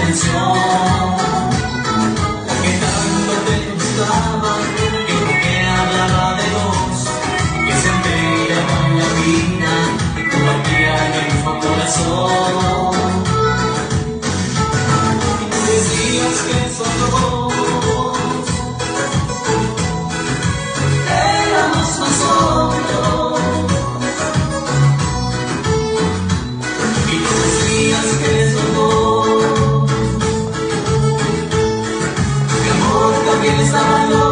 英雄。Salud.